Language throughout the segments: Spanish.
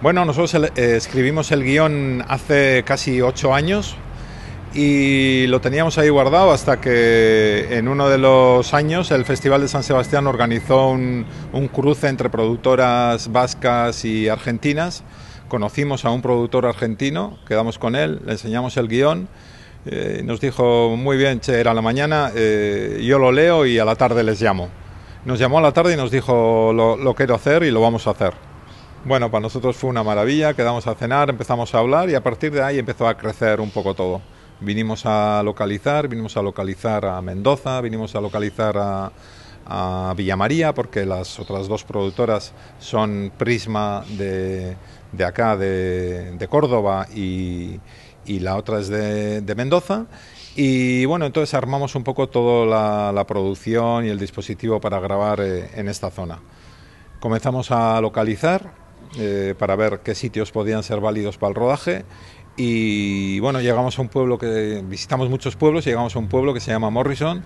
Bueno, nosotros eh, escribimos el guion hace casi ocho años y lo teníamos ahí guardado hasta que en uno de los años el Festival de San Sebastián organizó un, cruce entre productoras vascas y argentinas. Conocimos a un productor argentino, quedamos con él, le enseñamos el guion. Eh, nos dijo, muy bien, che, era la mañana, eh, yo lo leo y a la tarde les llamo. Nos llamó a la tarde y nos dijo, lo quiero hacer y lo vamos a hacer. Bueno, para nosotros fue una maravilla, quedamos a cenar, empezamos a hablar y a partir de ahí empezó a crecer un poco todo. Vinimos a localizar, vinimos a localizar a Mendoza, vinimos a localizar a, a Villa María, porque las otras dos productoras son Prisma de, de acá, de, de Córdoba, y, y, la otra es de, de, Mendoza. Y bueno, entonces armamos un poco toda la, la producción y el dispositivo para grabar eh, en esta zona. Comenzamos a localizar eh, para ver qué sitios podían ser válidos para el rodaje y bueno, llegamos a un pueblo que visitamos muchos pueblos, llegamos a un pueblo que se llama Morrison,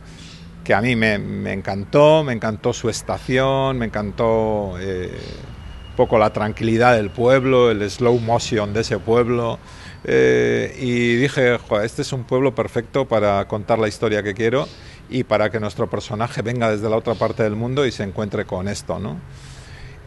que a mí me, encantó, me encantó su estación, me encantó eh, un poco la tranquilidad del pueblo, el slow motion de ese pueblo. Eh, y dije, este es un pueblo perfecto para contar la historia que quiero y para que nuestro personaje venga desde la otra parte del mundo y se encuentre con esto, ¿no?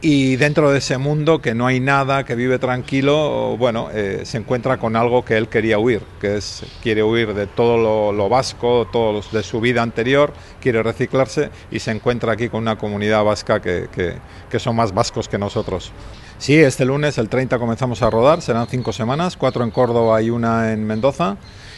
Y dentro de ese mundo que no hay nada, que vive tranquilo, bueno, eh, se encuentra con algo que él quería huir, que es quiere huir de todo lo, vasco, todo de su vida anterior, quiere reciclarse y se encuentra aquí con una comunidad vasca que, que, que son más vascos que nosotros. Sí, este lunes, el 30, comenzamos a rodar, serán cinco semanas, cuatro en Córdoba y una en Mendoza.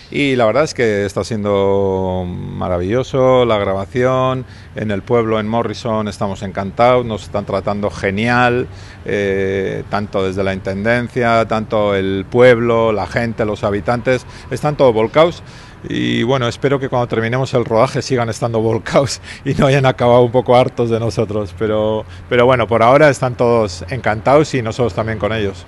Y la verdad es que está siendo maravilloso la grabación. En el pueblo, en Morrison, estamos encantados, nos están tratando genial, eh, tanto desde la intendencia, tanto el pueblo, la gente, los habitantes, están todos volcados. Y bueno, espero que cuando terminemos el rodaje sigan estando volcados y no hayan acabado un poco hartos de nosotros. Pero, pero bueno, por ahora están todos encantados y nosotros también con ellos.